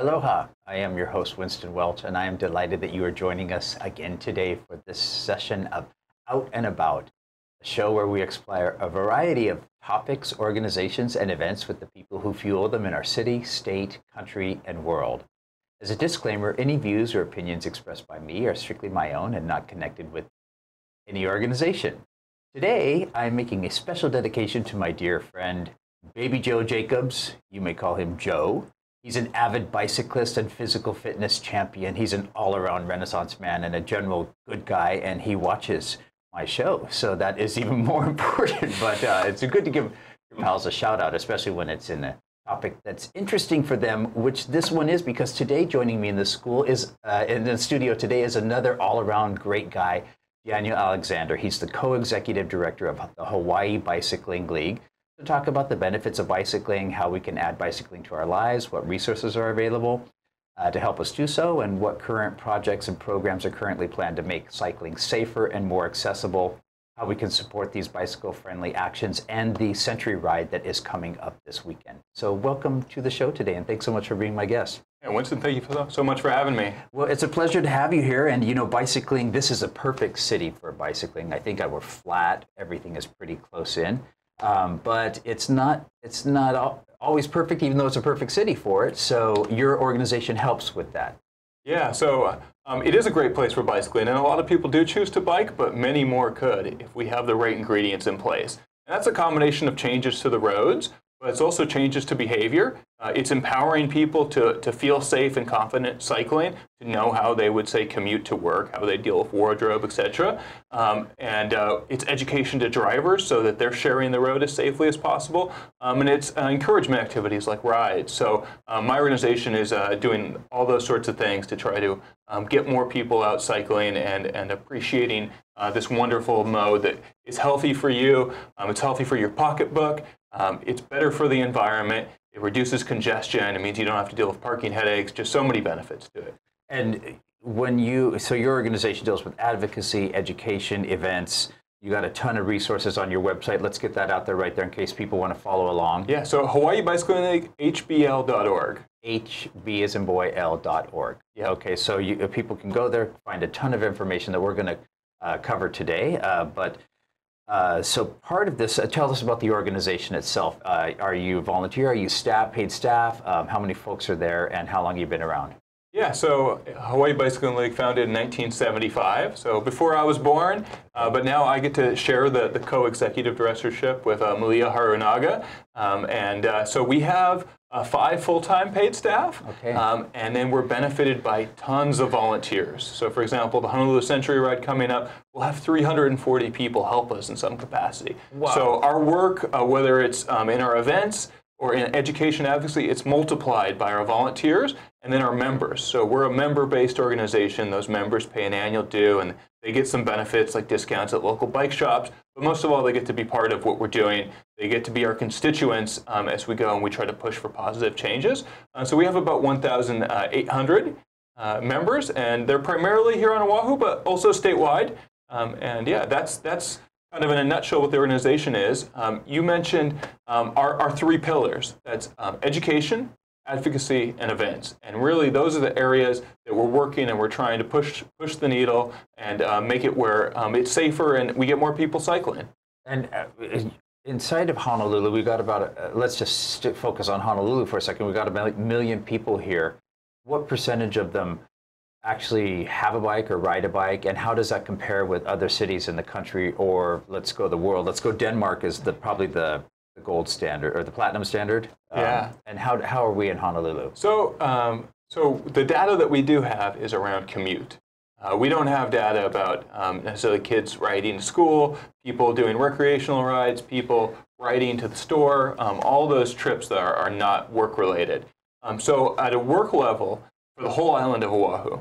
Aloha. I am your host, Winston Welch, and I am delighted that you are joining us again today for this session of Out and About, a show where we explore a variety of topics, organizations, and events with the people who fuel them in our city, state, country, and world. As a disclaimer, any views or opinions expressed by me are strictly my own and not connected with any organization. Today, I'm making a special dedication to my dear friend, Baby Joe Jacobs. You may call him Joe. He's an avid bicyclist and physical fitness champion. He's an all around Renaissance man and a general good guy, and he watches my show. So that is even more important. But uh, it's good to give your pals a shout out, especially when it's in a topic that's interesting for them, which this one is because today joining me in the school is uh, in the studio today is another all around great guy, Daniel Alexander. He's the co executive director of the Hawaii Bicycling League to talk about the benefits of bicycling, how we can add bicycling to our lives, what resources are available uh, to help us do so, and what current projects and programs are currently planned to make cycling safer and more accessible, how we can support these bicycle friendly actions, and the Century Ride that is coming up this weekend. So, welcome to the show today, and thanks so much for being my guest. Yeah, Winston, thank you so much for having me. Well, it's a pleasure to have you here. And you know, bicycling, this is a perfect city for bicycling. I think I were flat, everything is pretty close in. Um, but it's not it's not always perfect, even though it's a perfect city for it. So your organization helps with that. Yeah, so um, it is a great place for bicycling, and a lot of people do choose to bike, but many more could if we have the right ingredients in place. And that's a combination of changes to the roads, but it's also changes to behavior. Uh, it's empowering people to, to feel safe and confident cycling, to know how they would say commute to work, how they deal with wardrobe, etc. Um, and uh, it's education to drivers so that they're sharing the road as safely as possible. Um, and it's uh, encouragement activities like rides. So um, my organization is uh, doing all those sorts of things to try to um, get more people out cycling and, and appreciating uh, this wonderful mode that is healthy for you. Um, it's healthy for your pocketbook. Um, it's better for the environment. It reduces congestion. It means you don't have to deal with parking headaches. Just so many benefits to it. And when you, so your organization deals with advocacy, education, events. You got a ton of resources on your website. Let's get that out there right there in case people want to follow along. Yeah, so Hawaii Bicycling League, hbl.org. HB is in boy, L.org. Yeah, okay, so you, people can go there, find a ton of information that we're going to uh, cover today. Uh, but uh, so part of this, uh, tell us about the organization itself. Uh, are you volunteer? Are you staff, paid staff? Um, how many folks are there, and how long have you been around? Yeah, so Hawaii Bicycling League founded in 1975, so before I was born, uh, but now I get to share the, the co-executive directorship with uh, Malia Harunaga, um, and uh, so we have uh, five full-time paid staff, okay. um, and then we're benefited by tons of volunteers. So for example, the Honolulu Century Ride coming up, we'll have 340 people help us in some capacity. Wow. So our work, uh, whether it's um, in our events, or in education advocacy, it's multiplied by our volunteers and then our members. So we're a member-based organization. Those members pay an annual due and they get some benefits like discounts at local bike shops, but most of all, they get to be part of what we're doing. They get to be our constituents um, as we go and we try to push for positive changes. Uh, so we have about 1,800 uh, members and they're primarily here on Oahu, but also statewide. Um, and yeah, that's, that's kind of in a nutshell what the organization is. Um, you mentioned um, our, our three pillars. That's um, education, advocacy, and events. And really, those are the areas that we're working and we're trying to push push the needle and uh, make it where um, it's safer and we get more people cycling. And uh, inside of Honolulu, we got about, uh, let's just focus on Honolulu for a second. We got about a million people here. What percentage of them actually have a bike or ride a bike and how does that compare with other cities in the country or let's go the world let's go denmark is the probably the, the gold standard or the platinum standard? Yeah. um, and how, how are we in honolulu? So um, so the data that we do have is around commute. Uh, we don't have data about um, necessarily kids riding to school people doing recreational rides people riding to the store um, all those trips that are, are not work related um, so at a work level for the whole island of Oahu,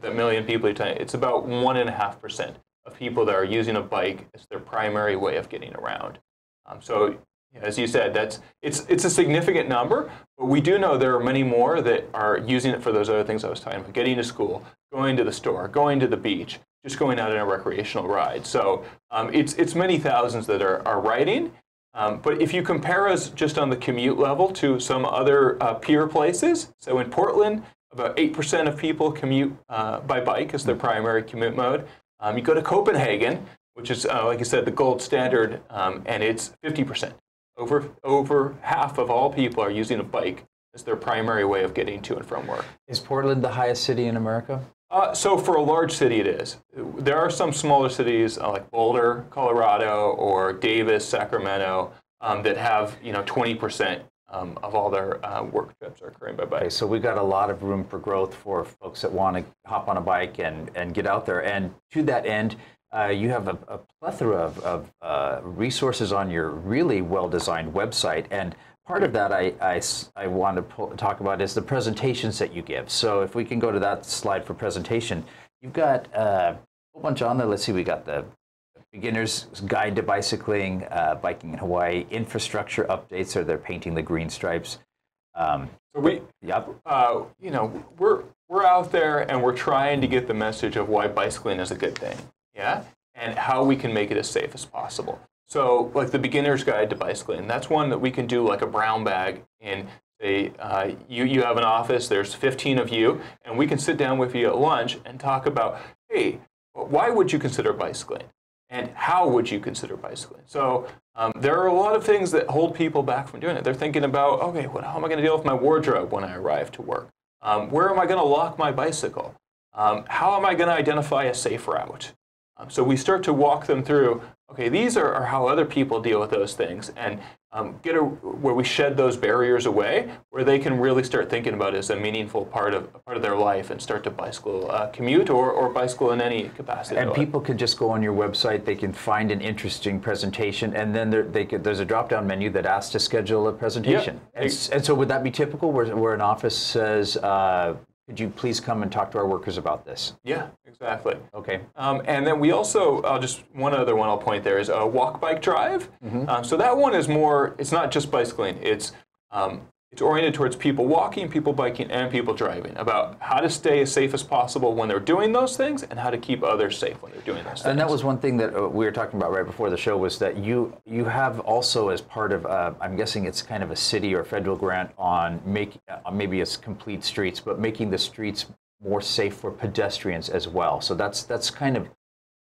that million people you're telling, it's about one and a half percent of people that are using a bike as their primary way of getting around. Um, so, as you said, that's it's it's a significant number, but we do know there are many more that are using it for those other things I was talking about: getting to school, going to the store, going to the beach, just going out on a recreational ride. So um, it's it's many thousands that are are riding, Um, but if you compare us just on the commute level to some other uh, peer places, so in Portland, about 8% of people commute uh, by bike as their primary commute mode. Um, you go to Copenhagen, which is, uh, like I said, the gold standard, um, and it's 50%. Over, over half of all people are using a bike as their primary way of getting to and from work. Is Portland the highest city in America? Uh, so for a large city, it is. There are some smaller cities uh, like Boulder, Colorado, or Davis, Sacramento, um, that have you know 20% um, of all their uh, work trips are occurring by bike. Okay, so we've got a lot of room for growth for folks that want to hop on a bike and, and get out there. And to that end, uh, you have a, a plethora of, of uh, resources on your really well-designed website. And part of that I, I, I want to pull, talk about is the presentations that you give. So if we can go to that slide for presentation, you've got uh, a whole bunch on there. Let's see, we got the beginner's guide to bicycling, uh, biking in Hawaii, infrastructure updates, or they're painting the green stripes. Um, so we, yep. Uh, you know, we're we're out there and we're trying to get the message of why bicycling is a good thing, yeah, and how we can make it as safe as possible. So, like the beginner's guide to bicycling, that's one that we can do like a brown bag in. Say, uh, you, you have an office, there's 15 of you, and we can sit down with you at lunch and talk about, hey, why would you consider bicycling? And how would you consider bicycling? So um, there are a lot of things that hold people back from doing it. They're thinking about, okay, what, how am I going to deal with my wardrobe when I arrive to work? Um, where am I going to lock my bicycle? Um, how am I going to identify a safe route? Um, so we start to walk them through, okay, these are, are how other people deal with those things and um, get a, where we shed those barriers away, where they can really start thinking about it as a meaningful part of, part of their life and start to bicycle uh, commute or, or bicycle in any capacity. And people can just go on your website, they can find an interesting presentation, and then there, they could, there's a drop-down menu that asks to schedule a presentation. Yep. And, and, so would that be typical where, where an office says, uh, could you please come and talk to our workers about this? Yeah, exactly. Okay. Um, and then we also, I'll just, one other one I'll point there is a walk, bike, drive. Mm -hmm. um, so that one is more, it's not just bicycling, it's um, it's oriented towards people walking, people biking, and people driving about how to stay as safe as possible when they're doing those things and how to keep others safe when they're doing those things. And that was one thing that uh, we were talking about right before the show was that you you have also as part of uh, I'm guessing it's kind of a city or federal grant on make uh, maybe it's complete streets, but making the streets more safe for pedestrians as well. So that's that's kind of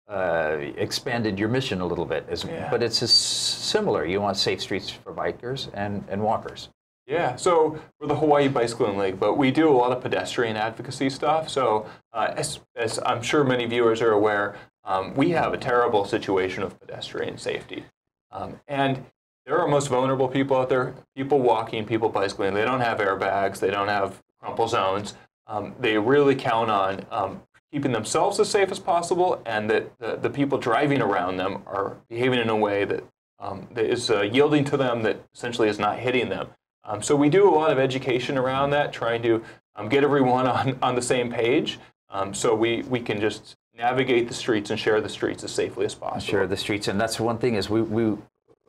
uh, expanded your mission a little bit, as, yeah. but it's similar. You want safe streets for bikers and, and walkers. Yeah, so we're the Hawaii Bicycling League, but we do a lot of pedestrian advocacy stuff. So uh, as, as, I'm sure many viewers are aware, um, we have a terrible situation of pedestrian safety. Um, and there are most vulnerable people out there, people walking, people bicycling. They don't have airbags, they don't have crumple zones. Um, they really count on um, keeping themselves as safe as possible and that the, the people driving around them are behaving in a way that, um, that is uh, yielding to them, that essentially is not hitting them. Um, so we do a lot of education around that, trying to um, get everyone on, on the same page um, so we, we can just navigate the streets and share the streets as safely as possible. Share the streets, and that's one thing is we, we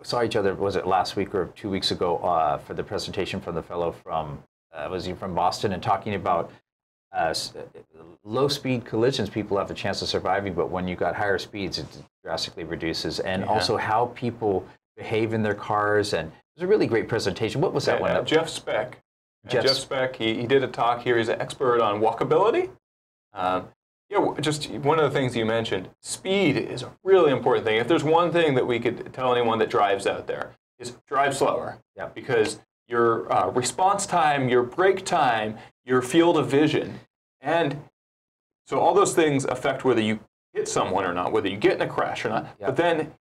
saw each other, was it last week or two weeks ago uh, for the presentation from the fellow from, uh, was he from Boston, and talking about uh, low speed collisions, people have a chance of surviving, but when you got higher speeds, it drastically reduces. And yeah. also how people behave in their cars and was a really great presentation. What was that one? Uh, Jeff Speck. Jeff, Jeff Speck, he, he did a talk here. He's an expert on walkability. Um, yeah, just one of the things you mentioned, speed is a really important thing. If there's one thing that we could tell anyone that drives out there, is drive slower. Yeah. Because your uh, response time, your brake time, your field of vision, and so all those things affect whether you hit someone or not, whether you get in a crash or not. Yeah. But then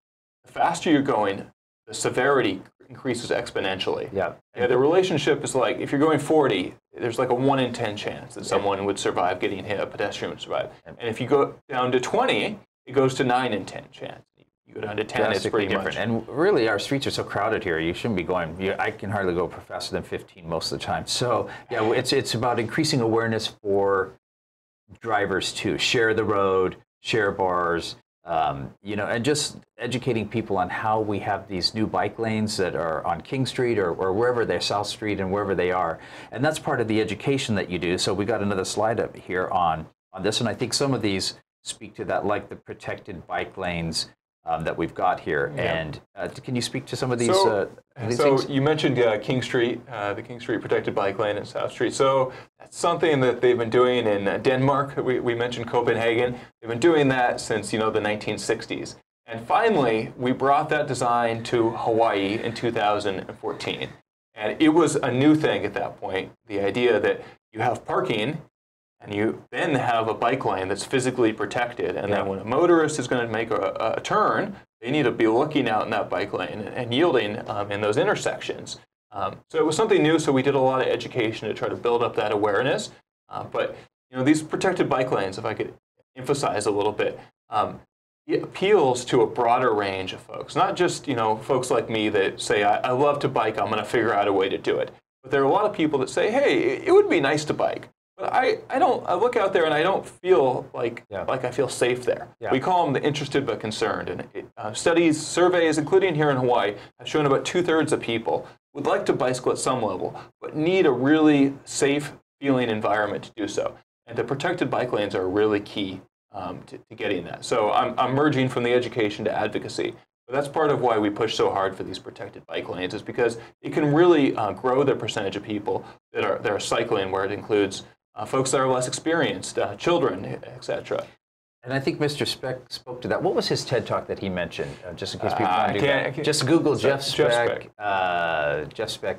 the faster you're going, the severity increases exponentially. Yeah. yeah. The relationship is like if you're going 40, there's like a one in 10 chance that someone would survive getting hit, a pedestrian would survive. And if you go down to 20, it goes to nine in 10 chance. You go down to 10, it's pretty different. Much. And really, our streets are so crowded here. You shouldn't be going. You, I can hardly go faster than 15 most of the time. So yeah, it's it's about increasing awareness for drivers to share the road, share bars, um, you know, and just educating people on how we have these new bike lanes that are on King Street or, or wherever they're, South Street and wherever they are. And that's part of the education that you do. So we got another slide up here on, on this, and I think some of these speak to that, like the protected bike lanes um, that we've got here. Yeah. And uh, can you speak to some of these, So- uh, these So things? you mentioned uh, King Street, uh, the King Street protected bike lane and South Street. So that's something that they've been doing in uh, Denmark. We, we mentioned Copenhagen. They've been doing that since you know the 1960s. And finally, we brought that design to Hawaii in 2014. And it was a new thing at that point. The idea that you have parking and you then have a bike lane that's physically protected, and Yeah. then when a motorist is going to make a, a turn, they need to be looking out in that bike lane and, and yielding um, in those intersections. Um, so it was something new. So we did a lot of education to try to build up that awareness. Uh, but you know, these protected bike lanes, if I could emphasize a little bit, um, it appeals to a broader range of folks, not just you know folks like me that say I, I love to bike, I'm going to figure out a way to do it. But there are a lot of people that say, hey, it would be nice to bike. But I, I don't I look out there and I don't feel like Yeah. like I feel safe there. Yeah. We call them the interested but concerned. And it, uh, studies, surveys, including here in Hawaii, have shown about two thirds of people would like to bicycle at some level, but need a really safe feeling environment to do so. And the protected bike lanes are really key um, to, to getting that. So I'm, I'm merging from the education to advocacy. But that's part of why we push so hard for these protected bike lanes is because it can really uh, grow the percentage of people that are, that are cycling where it includes uh, folks that are less experienced, uh, children, et cetera. And I think Mr. Speck spoke to that. What was his TED talk that he mentioned? Uh, just in case people Uh, want to do that. Just Google Jeff Jeff Speck. Speck. Uh, Jeff Speck.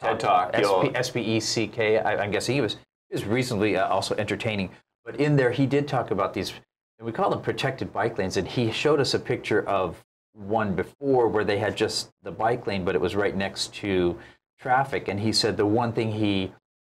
TED Talk, S P E C K. I- I'm guessing he was he was reasonably uh, also entertaining. But in there, he did talk about these. And we call them protected bike lanes. And he showed us a picture of one before where they had just the bike lane, but it was right next to traffic. And he said the one thing he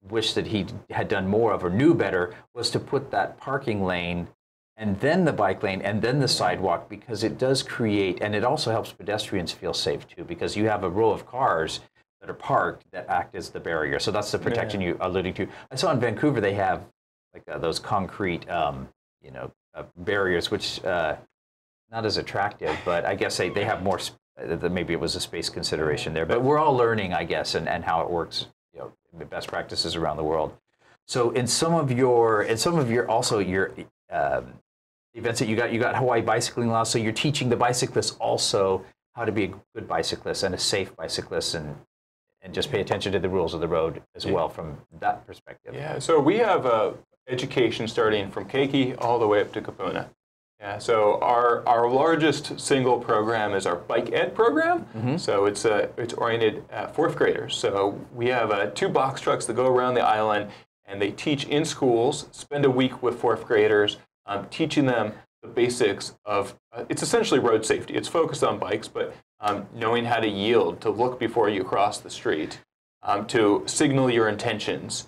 wished that he had done more of or knew better was to put that parking lane and then the bike lane and then the sidewalk because it does create and it also helps pedestrians feel safe too because you have a row of cars that are parked that act as the barrier. So that's the protection you alluding to. I saw in vancouver they have like uh, those concrete um, you know uh, barriers which uh, not as attractive but i guess they, they have more uh, maybe it was a space consideration there. But we're all learning i guess and, and how it works best practices around the world so in some of your in some of your also your um, events that you got you got Hawaii bicycling laws. So you're teaching the bicyclists also how to be a good bicyclist and a safe bicyclist and and just pay attention to the rules of the road as well from that perspective. Yeah, so we have uh, education starting from Keiki all the way up to Kupuna. Yeah, so our, our largest single program is our Bike Ed program. So it's, uh, it's oriented at fourth graders. So we have uh, two box trucks that go around the island and they teach in schools, spend a week with fourth graders, um, teaching them the basics of, uh, it's essentially road safety. It's focused on bikes, but um, knowing how to yield, to look before you cross the street, um, to signal your intentions,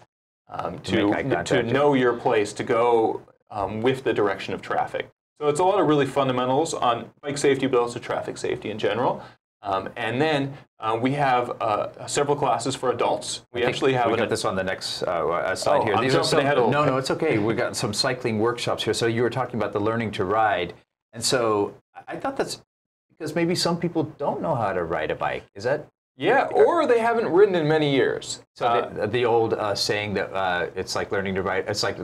um, to, to know your place, to go um, with the direction of traffic. So it's a lot of really fundamentals on bike safety, but also traffic safety in general. Um, and then uh, we have uh, several classes for adults. We actually have we got this on the next uh, uh, slide Oh, here. I'm are some, ahead no, no, it's okay. We've got some cycling workshops here. So you were talking about the learning to ride, and so I thought that's because maybe some people don't know how to ride a bike. Is that yeah, or they haven't ridden in many years. So Uh, the, the old uh, saying that uh, it's like learning to ride, it's like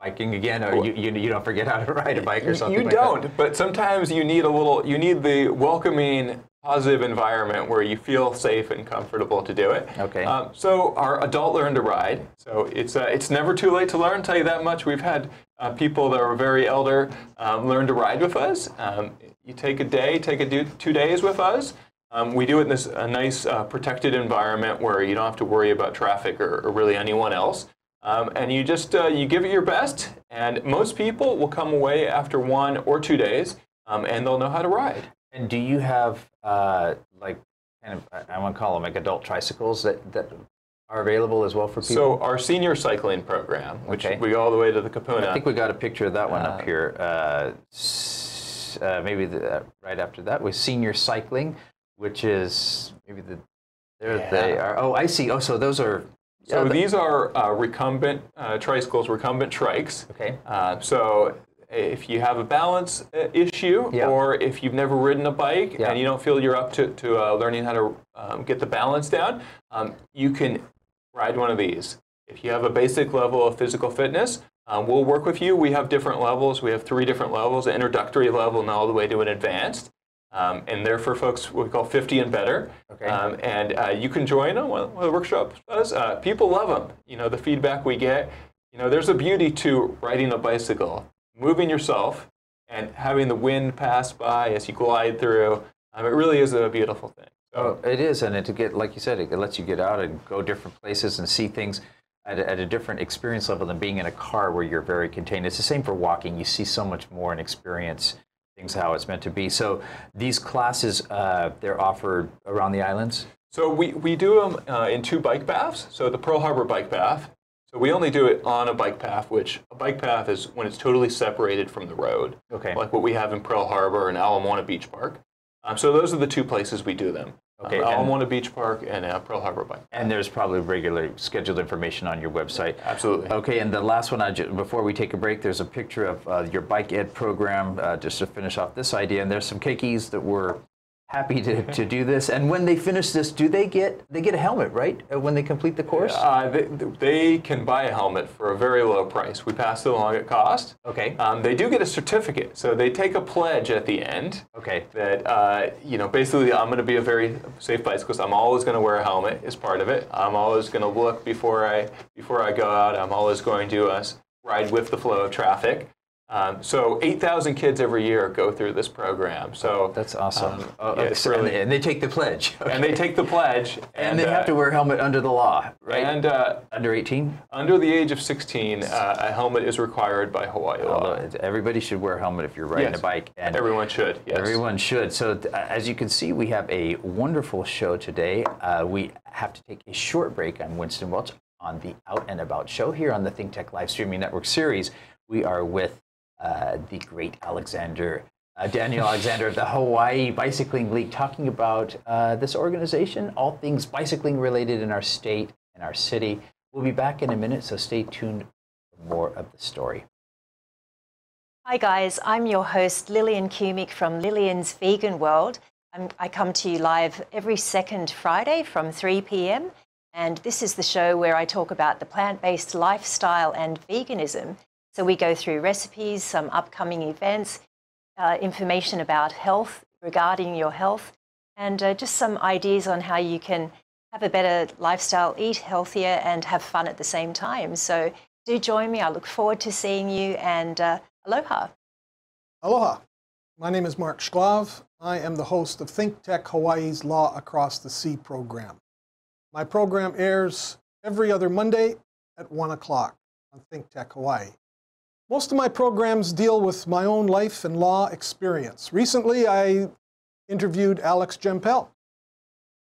biking again, or you, you, you don't forget how to ride a bike or something You like don't, but sometimes you need a little, you need the welcoming, positive environment where you feel safe and comfortable to do it. Okay. Um, so our adult learn to ride. So it's uh, it's never too late to learn. Tell you that much. We've had uh, people that are very elder um, learn to ride with us. Um, you take a day, take a do, two days with us. Um, we do it in this a nice uh, protected environment where you don't have to worry about traffic or, or really anyone else. Um, and you just uh, you give it your best, and most people will come away after one or two days, um, and they'll know how to ride. And do you have uh, like kind of I- want to call them like adult tricycles that, that are available as well for people? So our senior cycling program, which Okay. we go all the way to the Kupuna. I think we got a picture of that one up Uh, here. Uh, uh, maybe the, uh, right after that was senior cycling, which is maybe the there they Yeah. are. Oh, I see. Oh, so those are. So yeah, these are uh, recumbent uh, tricycles, recumbent trikes. okay. Uh, so if you have a balance uh, issue, Yeah. or if you've never ridden a bike Yeah. and you don't feel you're up to, to uh, learning how to um, get the balance down, um, you can ride one of these. If you have a basic level of physical fitness, Um, we'll work with you. We have different levels. We have three different levels: an introductory level, and all the way to an advanced. Um, and they're for folks we call 50 and better. Okay. Um, and uh, you can join them. One of the workshops does. Uh, people love them. You know, the feedback we get. You know, there's a beauty to riding a bicycle, moving yourself, and having the wind pass by as you glide through. Um, it really is a beautiful thing. Oh, it is, and it, to get like you said, it lets you get out and go different places and see things at a, at a different experience level than being in a car where you're very contained. It's the same for walking. You see so much more and experience things how it's meant to be. So these classes, uh, they're offered around the islands. So we, we do them uh, in two bike paths. So the Pearl Harbor bike path. So we only do it on a bike path, which a bike path is when it's totally separated from the road. Okay. Like what we have in Pearl Harbor and Ala Moana Beach Park. Um, so those are the two places we do them. Okay, Ala and- Moana Beach Park and uh, Pearl Harbor bike. And there's probably regular scheduled information on your website. Absolutely. Okay, and the last one, I ju- before we take a break, there's a picture of uh, your bike ed program, uh, just to finish off this idea. And there's some keikis that were happy to, to do this. And when they finish this, do they get they get a helmet, right? Uh, when they complete the course? Uh, they, they can buy a helmet for a very low price. We pass it along at cost. Okay. Um, they do get a certificate, so they take a pledge at the end. Okay. That uh, you know, basically, I'm going to be a very safe bicyclist. I'm always going to wear a helmet as part of it. I'm always going to look before I before I go out. I'm always going to uh, ride with the flow of traffic. Um, so 8,000 kids every year go through this program. So That's awesome. um, Oh, yeah, okay, it's and, really- they, and they take the pledge. and they take the pledge, And they have to uh, wear a helmet under the law, right? And uh, under 18? under the age of 16, uh, a helmet is required by Hawaii law. Everybody should wear a helmet if you're riding Yes. a bike. And Everyone should. Yes. Everyone should. So, as you can see, we have a wonderful show today. Uh, we have to take a short break. I'm Winston Welch on the Out and About show here on the Think Tech live streaming network series. We are with uh, the great Alexander. Uh, Daniel Alexander of the Hawaii Bicycling League, talking about uh, this organization, all things bicycling related in our state and our city. We'll be back in a minute, so stay tuned for more of the story. Hi guys, I'm your host Lillian Kumick from Lillian's Vegan World. I'm, I come to you live every second Friday from 3 p.m. And this is the show where I talk about the plant based lifestyle and veganism. So we go through recipes, some upcoming events, uh, information about health regarding your health, and uh, just some ideas on how you can have a better lifestyle, eat healthier, and have fun at the same time. So do join me. I look forward to seeing you and uh, aloha. Aloha. My name is Mark Shklov. I am the host of Think Tech Hawaii's Law Across the Sea program. My program airs every other Monday at 1 o'clock on Think Tech Hawaii. Most of my programs deal with my own life and law experience. Recently, I interviewed Alex Gempel,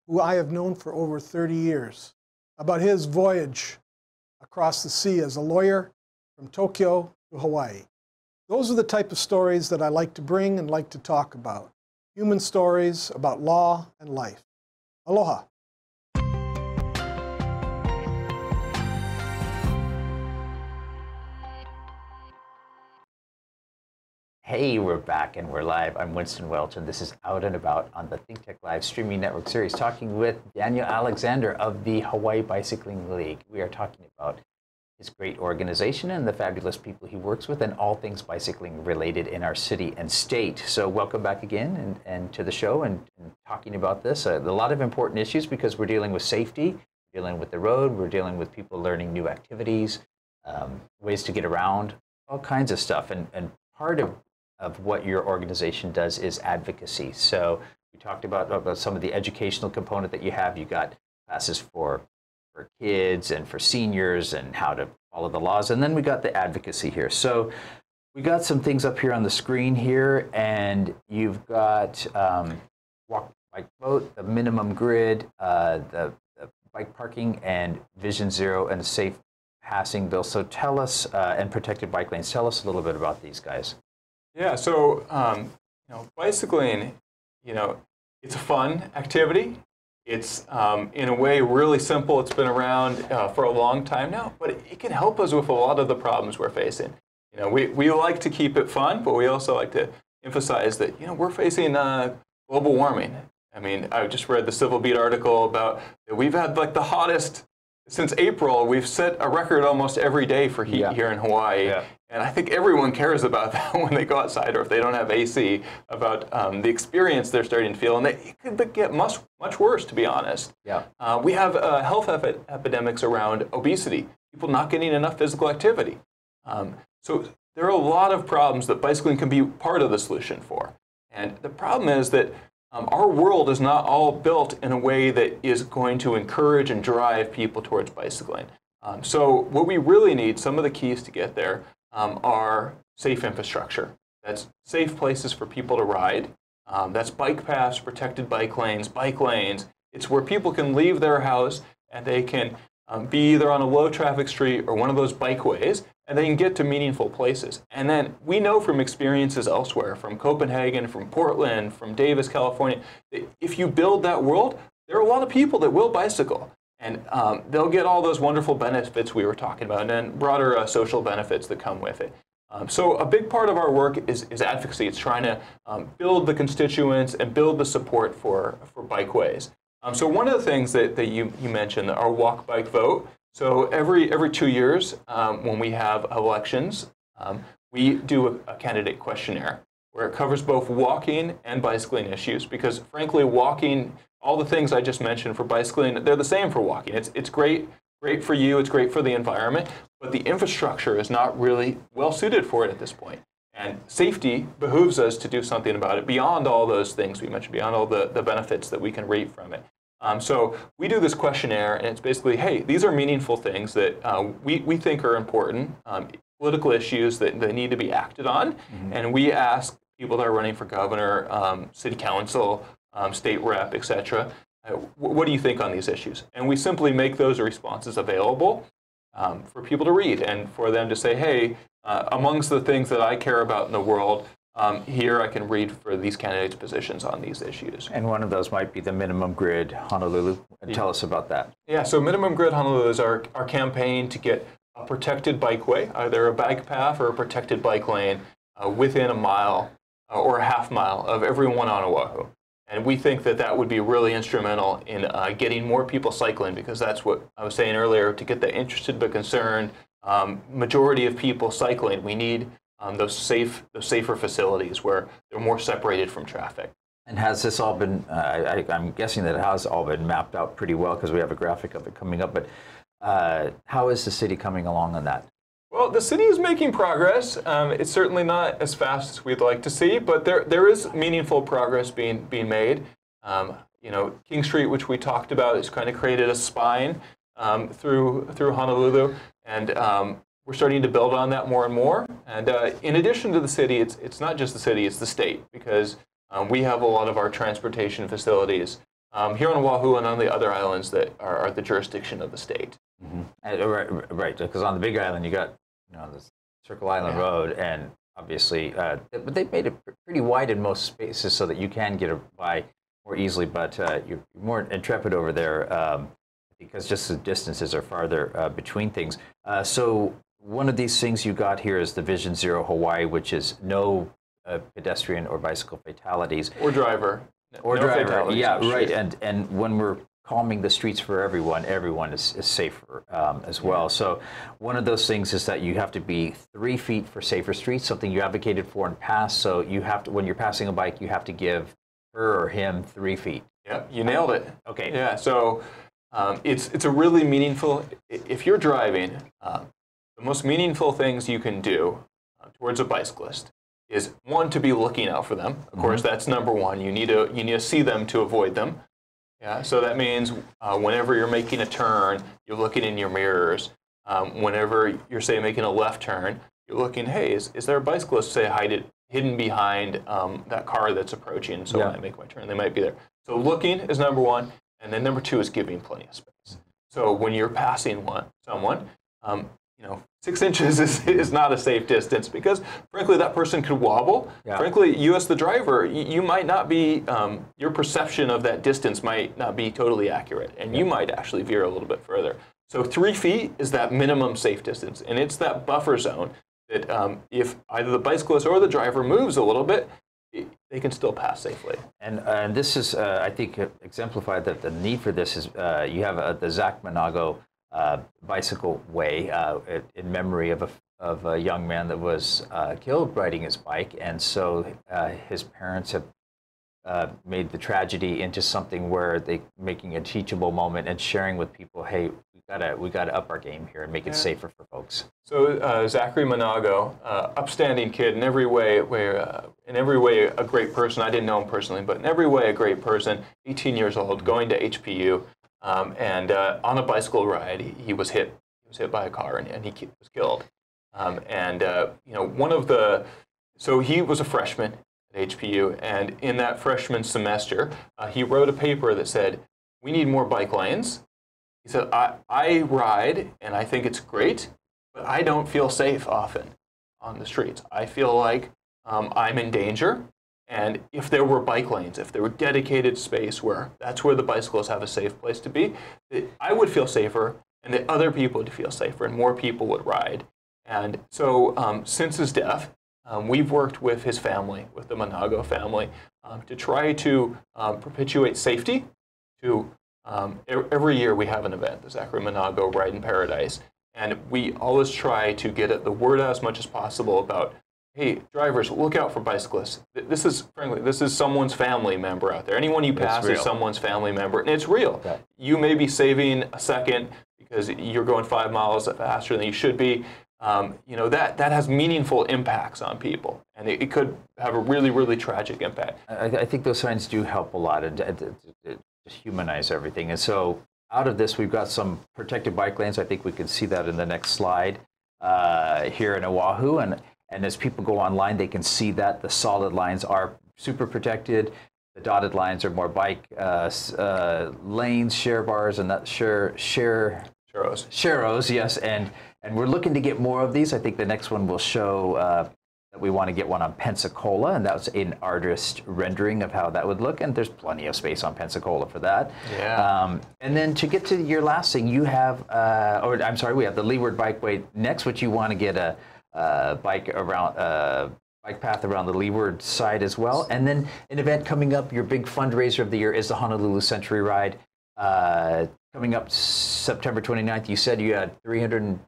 who I have known for over 30 years, about his voyage across the sea as a lawyer from Tokyo to Hawaii. Those are the type of stories that I like to bring and like to talk about. Human stories about law and life. Aloha. Hey, we're back and we're live. I'm Winston Welch, and this is Out and About on the Think Tech Live streaming network series, talking with Daniel Alexander of the Hawaii Bicycling League. We are talking about his great organization and the fabulous people he works with, and all things bicycling related in our city and state. So, welcome back again and, and to the show and, and talking about this. Uh, a lot of important issues because we're dealing with safety, dealing with the road, we're dealing with people learning new activities, um, ways to get around, all kinds of stuff. And, and part of of what your organization does is advocacy. So we talked about, about some of the educational component that you have. You got classes for for kids and for seniors and how to follow the laws, and then we got the advocacy here. So we got some things up here on the screen here, and you've got um, walk, bike, vote, the minimum grid, uh, the, the bike parking, and Vision Zero, and safe passing bill. So tell us, uh, and protected bike lanes. Tell us a little bit about these guys. Yeah, so um, you know, bicycling, you know, it's a fun activity. It's um, in a way really simple. It's been around uh, for a long time now, but it, can help us with a lot of the problems we're facing. You know, we, we like to keep it fun, but we also like to emphasize that you know we're facing uh, global warming. I mean, I just read the Civil Beat article about that we've had like the hottest since April, we've set a record almost every day for heat Yeah. here in Hawaii. Yeah. And I think everyone cares about that when they go outside or if they don't have AC, about um, the experience they're starting to feel. And they, it could get much, much worse, to be honest. Yeah. Uh, we have uh, health epi- epidemics around obesity, people not getting enough physical activity. Um, so there are a lot of problems that bicycling can be part of the solution for. And the problem is that um, our world is not all built in a way that is going to encourage and drive people towards bicycling. Um, so what we really need, some of the keys to get there, um, are safe infrastructure. That's safe places for people to ride. Um, that's bike paths, protected bike lanes, bike lanes. It's where people can leave their house and they can um, be either on a low traffic street or one of those bikeways, and they can get to meaningful places. And then we know from experiences elsewhere, from Copenhagen, from Portland, from Davis, California, that if you build that world, there are a lot of people that will bicycle. And um, they'll get all those wonderful benefits we were talking about, and then broader uh, social benefits that come with it. Um, so a big part of our work is, is advocacy. It's trying to um, build the constituents and build the support for, for bikeways. Um, so one of the things that, that you, you mentioned, our walk, bike, vote. So every, every two years um, when we have elections, um, we do a, a candidate questionnaire where it covers both walking and bicycling issues because frankly, walking, all the things I just mentioned for bicycling, they're the same for walking. It's, it's great, great for you, it's great for the environment, but the infrastructure is not really well suited for it at this point. And safety behooves us to do something about it beyond all those things we mentioned, beyond all the, the benefits that we can reap from it. Um, so we do this questionnaire, and it's basically, hey, these are meaningful things that uh, we, we think are important, um, political issues that, that need to be acted on. And we ask people that are running for governor, um, city council, um, state rep, et cetera, uh, what do you think on these issues? And we simply make those responses available um, for people to read and for them to say, hey, uh, amongst the things that I care about in the world, um, here I can read for these candidates' positions on these issues. And one of those might be the minimum grid Honolulu. And Tell us about that. Yeah, so Minimum Grid Honolulu is our, our campaign to get a protected bikeway, either a bike path or a protected bike lane, uh, within a mile uh, or a half mile of everyone on Oahu. And we think that that would be really instrumental in uh, getting more people cycling because that's what I was saying earlier to get the interested but concerned um, majority of people cycling. We need um, those safe, those safer facilities where they're more separated from traffic. And has this all been, uh, I, I- I'm guessing that it has all been mapped out pretty well because we have a graphic of it coming up, but uh, how is the city coming along on that? Well, the city is making progress. Um, it's certainly not as fast as we'd like to see, but there, there is meaningful progress being, being made. Um, you know, King Street, which we talked about, has kind of created a spine um, through, through Honolulu, and um, we're starting to build on that more and more. And uh, in addition to the city, it's, it's not just the city, it's the state, because um, we have a lot of our transportation facilities um, here on Oahu and on the other islands that are, are the jurisdiction of the state. Uh, right, right, because on the Big Island you got, you know, this Circle Island Yeah. Road, and obviously, uh, but they've made it pretty wide in most spaces so that you can get a by more easily. But uh, you're more intrepid over there um, because just the distances are farther uh, between things. Uh, so one of these things you got here is the Vision Zero Hawaii, which is no uh, pedestrian or bicycle fatalities. Or driver. Or No driver, yeah, right. And and when we're calming the streets for everyone, everyone is, is safer um, as well. So one of those things is that you have to be three feet for safer streets, something you advocated for in past. So you have to, when you're passing a bike, you have to give her or him three feet. Yep, you nailed it. Okay. Yeah, so um, it's it's a really meaningful. If you're driving, um, the most meaningful things you can do uh, towards a bicyclist is one to be looking out for them. Of course, that's number one. You need to you need to see them to avoid them. Yeah, so that means uh, whenever you're making a turn, you're looking in your mirrors. Um, whenever you're say making a left turn, you're looking. Hey, is, is there a bicyclist say hidden hidden behind um, that car that's approaching? So Yeah. when I make my turn, they might be there. So looking is number one, and then number two is giving plenty of space. So when you're passing one someone, um, you know, six inches is, is not a safe distance because, frankly, that person could wobble. Yeah. Frankly, you as the driver, you, you might not be, um, your perception of that distance might not be totally accurate, and you might actually veer a little bit further. So three feet is that minimum safe distance, and it's that buffer zone that um, if either the bicyclist or the driver moves a little bit, they can still pass safely. And, uh, and this is, uh, I think, uh, exemplified that the need for this is uh, you have uh, the Zach Manago bicycle way uh, in memory of a, of a young man that was uh, killed riding his bike. And so uh, his parents have uh, made the tragedy into something where they making a teachable moment and sharing with people, hey, we gotta we gotta up our game here and make it safer for folks. So uh, Zachary Manago, uh, upstanding kid in every way, where uh, in every way a great person. I didn't know him personally, but in every way a great person. 18 years old, going to HPU, um, and uh, on a bicycle ride, he, he, was hit. He was hit by a car, and, and he was killed. Um, and uh, you know, one of the so he was a freshman at HPU, and in that freshman semester, uh, he wrote a paper that said, "We need more bike lanes." He said, I, "I ride, and I think it's great, but I don't feel safe often on the streets. I feel like um, I'm in danger." And if there were bike lanes, if there were dedicated space where that's where the bicycles have a safe place to be, I would feel safer and that other people would feel safer and more people would ride. And so um, since his death, um, we've worked with his family, with the Manago family, um, to try to um, perpetuate safety. To um, every year we have an event, the Zachary Manago Ride in Paradise, and we always try to get the word out as much as possible about, hey, drivers, look out for bicyclists. This is frankly, this is someone's family member out there. Anyone you pass is someone's family member, and it's real. Okay. You may be saving a second because you're going five miles faster than you should be um, you know, that, that has meaningful impacts on people. And it, it could have a really, really tragic impact. I, I, think those signs do help a lot and just humanize everything. And so out of this, we've got some protected bike lanes. I think we can see that in the next slide uh, here in Oahu. And, and as people go online, they can see that the solid lines are super protected. The dotted lines are more bike uh, uh, lanes, share bars, and that share share Sharrows. Sharrows, yes, and and we're looking to get more of these. I think the next one will show uh, that we want to get one on Pensacola, and that's an artist rendering of how that would look. And there's plenty of space on Pensacola for that. Yeah. Um, and then to get to your last thing, you have, uh, or I'm sorry, we have the Leeward Bikeway next, which you want to get a, a bike around. Uh, bike path around the leeward side as well. And then an event coming up, your big fundraiser of the year is the Honolulu Century Ride. Uh, coming up September 29th, you said you had 300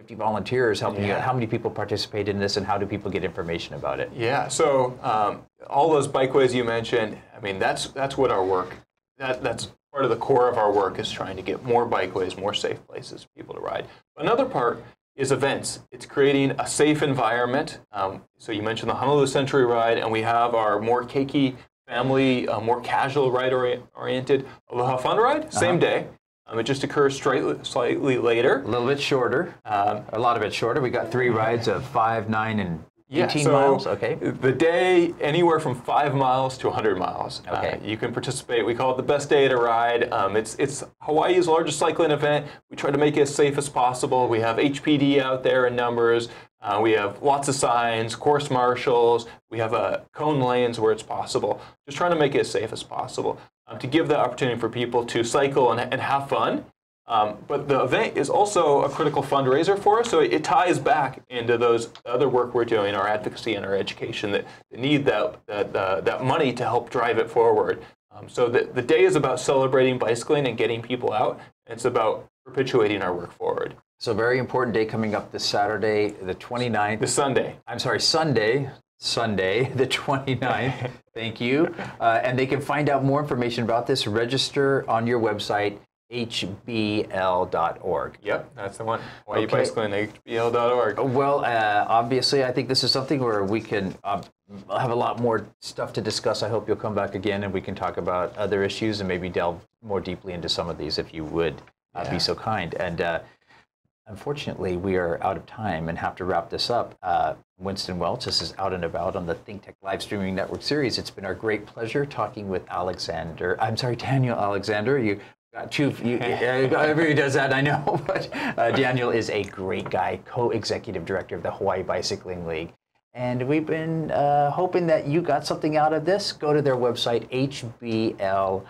50 volunteers helping yeah. you. How many people participate in this, and how do people get information about it? Yeah, so um, all those bikeways you mentioned, I mean, that's that's what our work. That that's part of the core of our work is trying to get more bikeways, more safe places for people to ride. Another part is events. It's creating a safe environment. Um, so you mentioned the Honolulu Century Ride, and we have our more keiki family, uh, more casual ride oriented Aloha Fun Ride, same uh -huh. day. Um, it just occurs slightly, slightly later. A little bit shorter. Um, a lot of it shorter. We got three rides of five, nine, and yeah, 18 so miles. Okay. The day anywhere from five miles to 100 miles. Uh, okay. Uh, you can participate. We call it the best day to ride. Um, it's it's Hawaii's largest cycling event. We try to make it as safe as possible. We have HPD out there in numbers. Uh, we have lots of signs, course marshals. We have uh, cone lanes where it's possible. Just trying to make it as safe as possible um, to give the opportunity for people to cycle and, and have fun. Um, but the event is also a critical fundraiser for us, so it, ties back into those other work we're doing, our advocacy and our education that, that need that, that, uh, that money to help drive it forward. Um, so the, the day is about celebrating bicycling and getting people out. It's about perpetuating our work forward. So very important day coming up this Saturday, the 29th. The Sunday. I'm sorry, Sunday, Sunday, the 29th. Thank you. Uh, and they can find out more information about this. Register on your website, hbl.org. Yep, that's the one. Why okay. you bicycling? hbl.org. Well, uh, obviously, I think this is something where we can uh, have a lot more stuff to discuss. I hope you'll come back again and we can talk about other issues and maybe delve more deeply into some of these if you would uh, yeah. be so kind. And uh, Unfortunately, we are out of time and have to wrap this up. Uh, Winston Welch, this is Out and About on the ThinkTech live streaming network series. It's been our great pleasure talking with Alexander. I'm sorry, Daniel Alexander. You got two. You, everybody does that, I know. But uh, Daniel is a great guy, co-executive director of the Hawaii Bicycling League. And we've been uh, hoping that you got something out of this. Go to their website, hbl.org.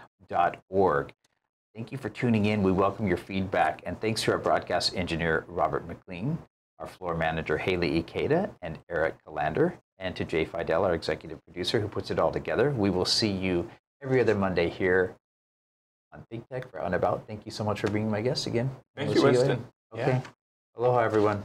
Thank you for tuning in. We welcome your feedback. And thanks to our broadcast engineer, Robert McLean, our floor manager, Haley Ikeda, and Eric Kalander, and to Jay Fidel, our executive producer, who puts it all together. We will see you every other Monday here on Think Tech for Out and About. Thank you so much for being my guest again. Thank We'll you. Winston. Okay. Aloha, everyone.